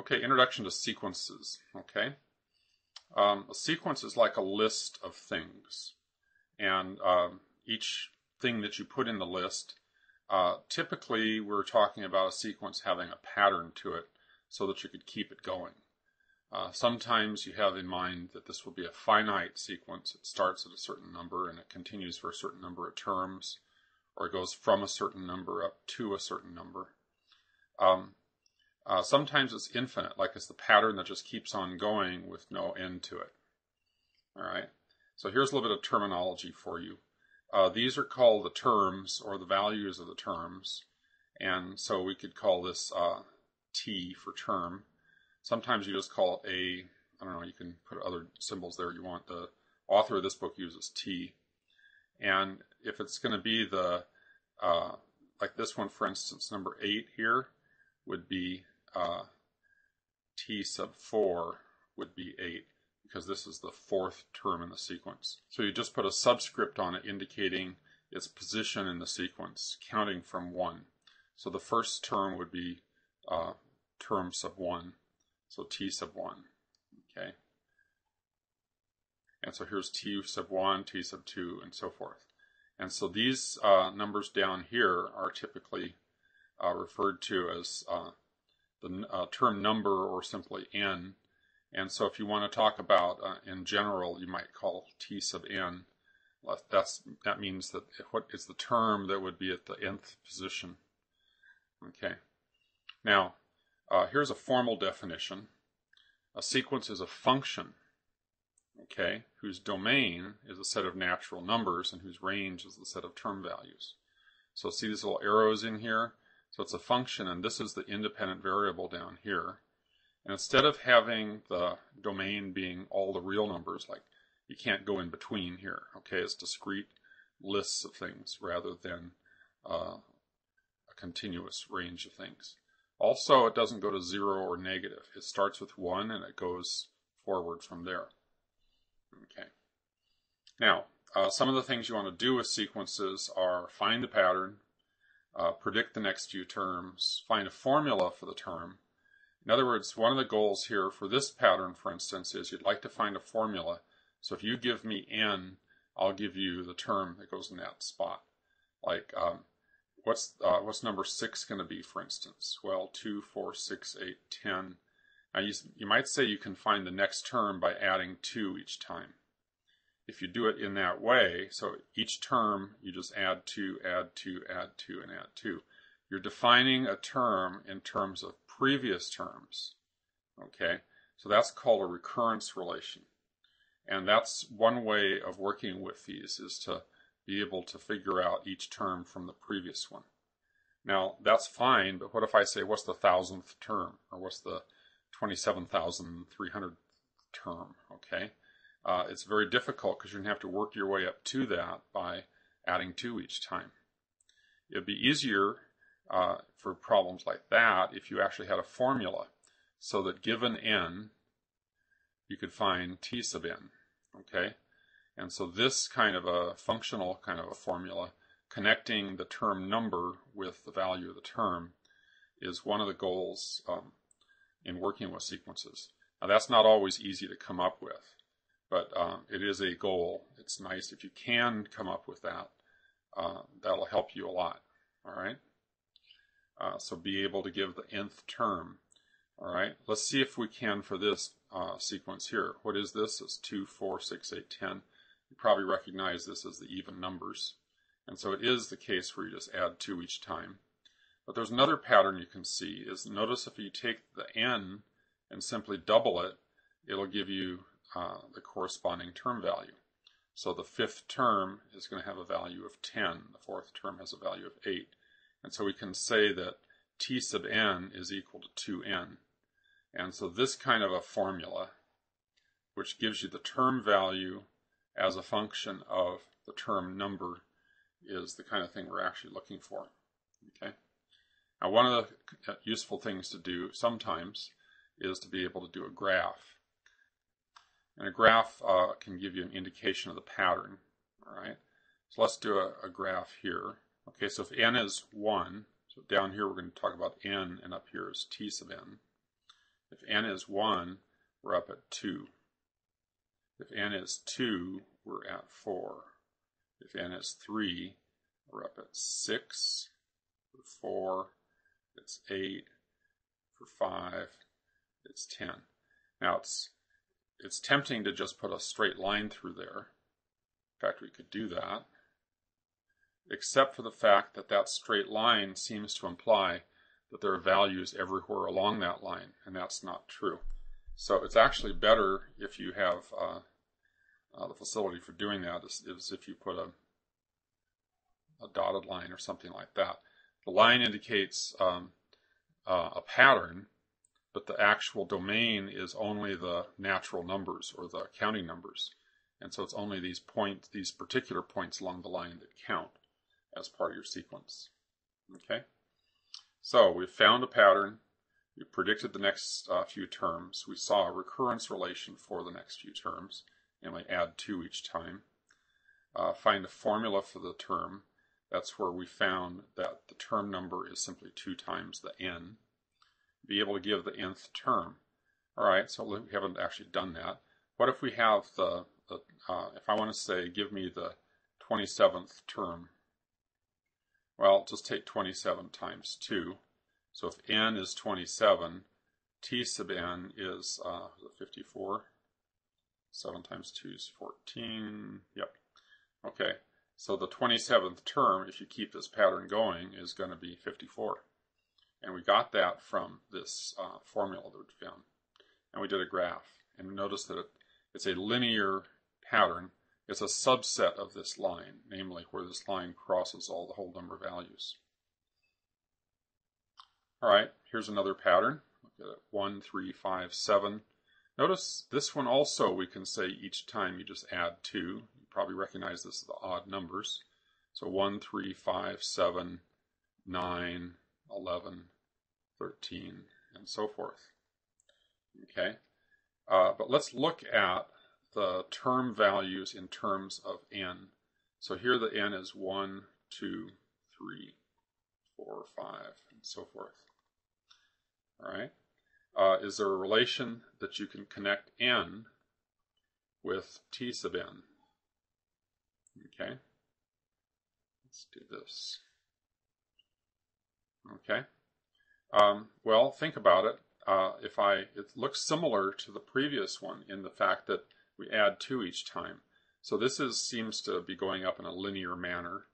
Okay, introduction to sequences. Okay, um, a sequence is like a list of things, and um, each thing that you put in the list, uh, typically we're talking about a sequence having a pattern to it, so that you could keep it going. Uh, sometimes you have in mind that this will be a finite sequence. It starts at a certain number and it continues for a certain number of terms, or it goes from a certain number up to a certain number. Um, uh, sometimes it's infinite, like it's the pattern that just keeps on going with no end to it. All right. So here's a little bit of terminology for you. Uh, these are called the terms or the values of the terms. And so we could call this uh, T for term. Sometimes you just call it A. I don't know, you can put other symbols there you want. The author of this book uses T. And if it's going to be the, uh, like this one, for instance, number 8 here would be uh, t sub 4 would be 8 because this is the fourth term in the sequence. So you just put a subscript on it indicating its position in the sequence, counting from 1. So the first term would be uh, term sub 1, so t sub 1. Okay. And so here's t sub 1, t sub 2, and so forth. And so these uh, numbers down here are typically uh, referred to as uh, the uh, term number or simply n. And so if you want to talk about uh, in general, you might call t sub n. That's, that means that what is the term that would be at the nth position. Okay. Now, uh, here's a formal definition. A sequence is a function, okay, whose domain is a set of natural numbers and whose range is the set of term values. So see these little arrows in here? So it's a function, and this is the independent variable down here. And instead of having the domain being all the real numbers, like you can't go in between here, okay? It's discrete lists of things rather than uh, a continuous range of things. Also, it doesn't go to zero or negative. It starts with one and it goes forward from there. Okay. Now, uh, some of the things you want to do with sequences are find the pattern, uh, predict the next few terms, find a formula for the term. In other words, one of the goals here for this pattern, for instance, is you'd like to find a formula. So if you give me n, I'll give you the term that goes in that spot. Like, um, what's uh, what's number six going to be, for instance? Well, two, four, six, eight, ten. Now you, you might say you can find the next term by adding two each time if you do it in that way, so each term you just add 2, add 2, add 2, and add 2. You're defining a term in terms of previous terms. Okay, so that's called a recurrence relation. And that's one way of working with these is to be able to figure out each term from the previous one. Now, that's fine, but what if I say, what's the thousandth term? Or what's the 27,300 term? Okay, uh, it's very difficult because you're going to have to work your way up to that by adding 2 each time. It'd be easier uh, for problems like that if you actually had a formula so that given n, you could find t sub n. Okay? And so this kind of a functional kind of a formula, connecting the term number with the value of the term, is one of the goals um, in working with sequences. Now that's not always easy to come up with but um, it is a goal. It's nice if you can come up with that. Uh, that'll help you a lot. All right. Uh, so be able to give the nth term. All right. Let's see if we can for this uh, sequence here. What is this? It's 2, 4, 6, 8, 10. You probably recognize this as the even numbers. And so it is the case where you just add 2 each time. But there's another pattern you can see is notice if you take the n and simply double it, it'll give you uh, the corresponding term value. So the fifth term is going to have a value of 10. The fourth term has a value of 8. And so we can say that t sub n is equal to 2n. And so this kind of a formula, which gives you the term value as a function of the term number, is the kind of thing we're actually looking for. Okay. Now, one of the useful things to do sometimes is to be able to do a graph. And a graph uh, can give you an indication of the pattern. All right. So let's do a, a graph here. Okay, so if n is 1, so down here we're going to talk about n, and up here is t sub n. If n is 1, we're up at 2. If n is 2, we're at 4. If n is 3, we're up at 6. For 4, it's 8. For 5, it's 10. Now it's it's tempting to just put a straight line through there. In fact, we could do that. Except for the fact that that straight line seems to imply that there are values everywhere along that line, and that's not true. So it's actually better if you have uh, uh, the facility for doing that is, is if you put a, a, dotted line or something like that. The line indicates um, uh, a pattern, but the actual domain is only the natural numbers or the counting numbers. And so it's only these points, these particular points along the line that count as part of your sequence. Okay? So we've found a pattern. We predicted the next uh, few terms. We saw a recurrence relation for the next few terms, and we add 2 each time. Uh, find a formula for the term. That's where we found that the term number is simply 2 times the n be able to give the nth term. All right, so we haven't actually done that. What if we have the, the uh, if I want to say, give me the 27th term? Well, just take 27 times 2. So if n is 27, t sub n is uh, 54. 7 times 2 is 14. Yep. Okay, so the 27th term, if you keep this pattern going, is going to be 54. And we got that from this uh, formula that we found. And we did a graph. And notice that it, it's a linear pattern. It's a subset of this line, namely where this line crosses all the whole number of values. All right, here's another pattern. Look at it, 1, 3, 5, 7. Notice this one also we can say each time you just add 2. You probably recognize this as the odd numbers. So 1, 3, 5, 7, 9, 11, 13, and so forth. Okay, uh, but let's look at the term values in terms of n. So here the n is 1, 2, 3, 4, 5, and so forth. All right. Uh, is there a relation that you can connect n with t sub n? Okay. Let's do this. Okay. Um, well, think about it. Uh, if I, it looks similar to the previous one in the fact that we add two each time. So this is seems to be going up in a linear manner.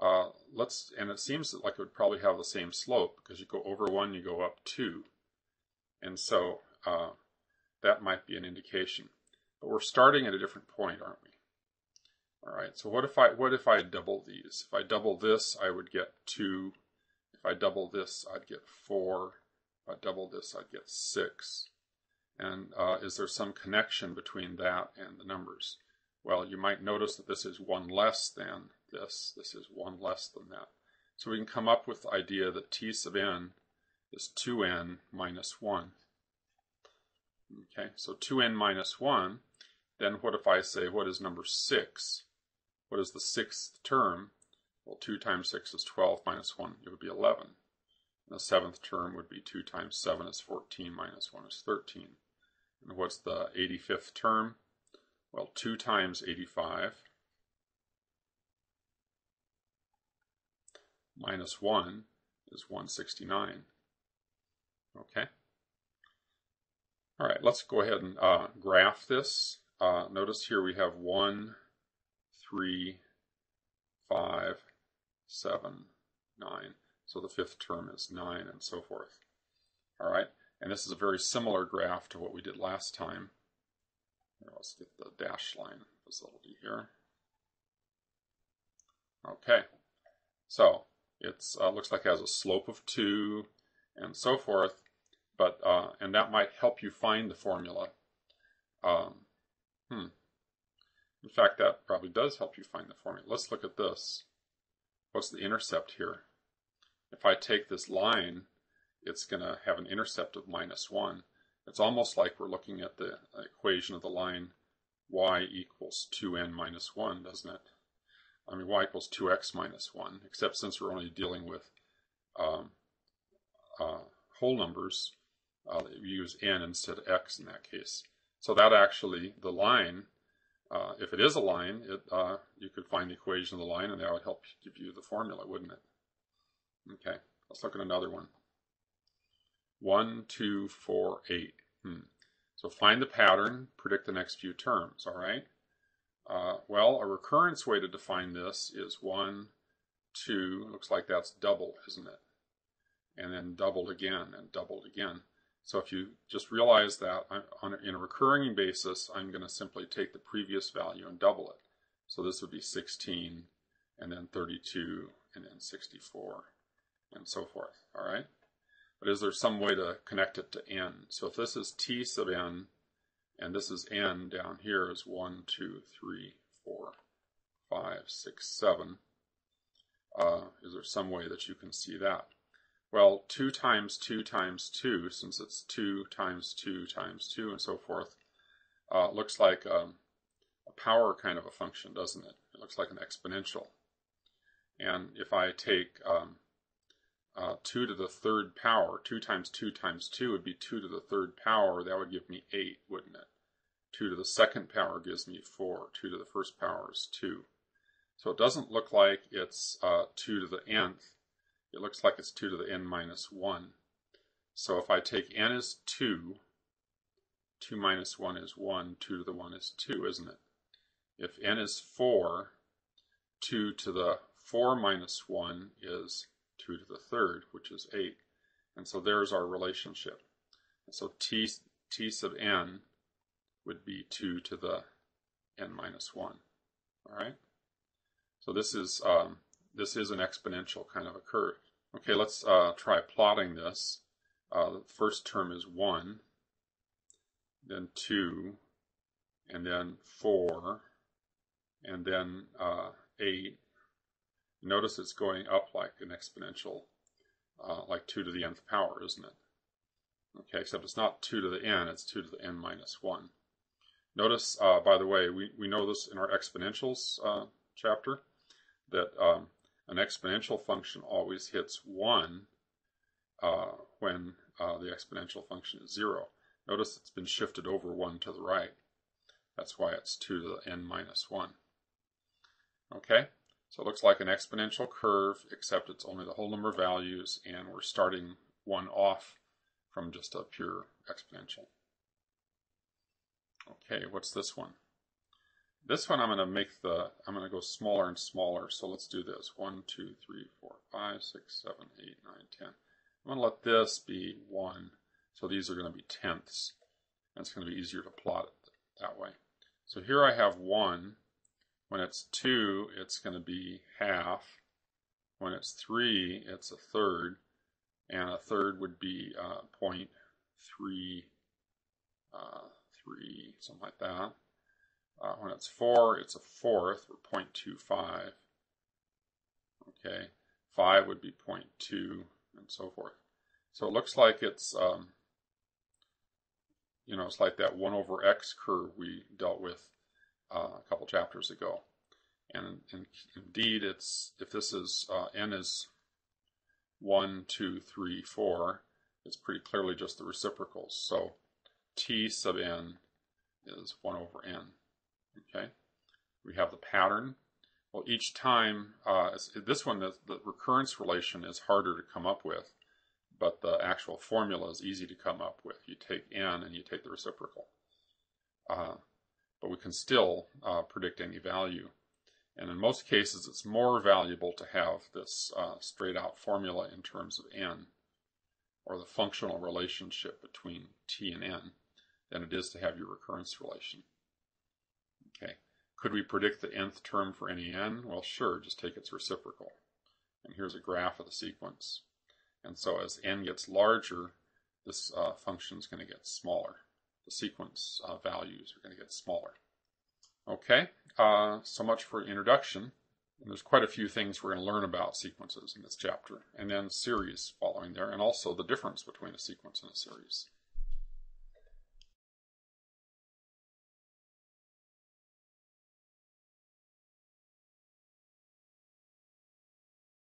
Uh, let's, and it seems like it would probably have the same slope because you go over one, you go up two, and so uh, that might be an indication. But we're starting at a different point, aren't we? All right. So what if I what if I double these? If I double this, I would get two if I double this, I'd get 4. If I double this, I'd get 6. And uh, is there some connection between that and the numbers? Well, you might notice that this is 1 less than this. This is 1 less than that. So we can come up with the idea that t sub n is 2n minus 1. Okay, so 2n minus 1. Then what if I say, what is number 6? What is the sixth term? Well, 2 times 6 is 12 minus 1, it would be 11. And the seventh term would be 2 times 7 is 14 minus 1 is 13. And what's the 85th term? Well, 2 times 85 minus 1 is 169. Okay. All right, let's go ahead and uh, graph this. Uh, notice here we have 1, 3, 5, 7, 9. So the fifth term is 9 and so forth. All right, and this is a very similar graph to what we did last time. Here, let's get the dash line facility here. Okay, so it uh, looks like it has a slope of 2 and so forth, but uh, and that might help you find the formula. Um, hmm. In fact, that probably does help you find the formula. Let's look at this. What's the intercept here? If I take this line, it's going to have an intercept of minus 1. It's almost like we're looking at the equation of the line y equals 2n minus 1, doesn't it? I mean, y equals 2x minus 1, except since we're only dealing with um, uh, whole numbers, uh, use n instead of x in that case. So that actually, the line, uh, if it is a line, it, uh, you could find the equation of the line and that would help give you the formula, wouldn't it? Okay, let's look at another one. 1, 2, 4, 8. Hmm. So find the pattern, predict the next few terms, all right? Uh, well, a recurrence way to define this is 1, 2, looks like that's double, isn't it? And then doubled again and doubled again. So if you just realize that on, in a recurring basis, I'm going to simply take the previous value and double it. So this would be 16, and then 32, and then 64, and so forth, all right? But is there some way to connect it to n? So if this is t sub n, and this is n down here is 1, 2, 3, 4, 5, 6, 7, uh, is there some way that you can see that? Well, 2 times 2 times 2, since it's 2 times 2 times 2 and so forth, uh, looks like um, a power kind of a function, doesn't it? It looks like an exponential. And if I take um, uh, 2 to the third power, 2 times 2 times 2 would be 2 to the third power, that would give me 8, wouldn't it? 2 to the second power gives me 4, 2 to the first power is 2. So it doesn't look like it's uh, 2 to the nth, it looks like it's 2 to the n minus 1. So if I take n is 2, 2 minus 1 is 1, 2 to the 1 is 2, isn't it? If n is 4, 2 to the 4 minus 1 is 2 to the third, which is 8. And so there's our relationship. So t, t sub n would be 2 to the n minus 1. All right? So this is um, this is an exponential kind of a curve. Okay, let's uh, try plotting this. Uh, the first term is 1, then 2, and then 4, and then uh, 8. Notice it's going up like an exponential, uh, like 2 to the nth power, isn't it? Okay, except it's not 2 to the n, it's 2 to the n minus 1. Notice, uh, by the way, we, we know this in our exponentials uh, chapter, that um, an exponential function always hits 1 uh, when uh, the exponential function is 0. Notice it's been shifted over 1 to the right. That's why it's 2 to the n minus 1. Okay, so it looks like an exponential curve, except it's only the whole number of values, and we're starting 1 off from just a pure exponential. Okay, what's this one? This one I'm going to make the, I'm going to go smaller and smaller. So let's do this. 1, 2, 3, 4, 5, 6, 7, 8, 9, 10. I'm going to let this be 1. So these are going to be tenths. And it's going to be easier to plot it that way. So here I have 1. When it's 2, it's going to be half. When it's 3, it's a third. And a third would be uh, 0.3, uh, 3, something like that. Uh, when it's 4, it's a fourth, or 0.25. Okay, 5 would be 0.2, and so forth. So it looks like it's, um, you know, it's like that 1 over x curve we dealt with uh, a couple chapters ago. And, and, indeed, it's if this is uh, n is 1, 2, 3, 4, it's pretty clearly just the reciprocals. So t sub n is 1 over n. Okay, we have the pattern. Well, each time, uh, this one, the, the, recurrence relation is harder to come up with, but the actual formula is easy to come up with. You take n and you take the reciprocal. Uh, but we can still uh, predict any value. And in most cases, it's more valuable to have this uh, straight out formula in terms of n, or the functional relationship between t and n, than it is to have your recurrence relation. Okay. Could we predict the nth term for any n? Well, sure, just take its reciprocal. And here's a graph of the sequence. And so as n gets larger, this uh, function is going to get smaller. The sequence uh, values are going to get smaller. Okay, uh, so much for introduction. And there's quite a few things we're going to learn about sequences in this chapter, and then series following there, and also the difference between a sequence and a series.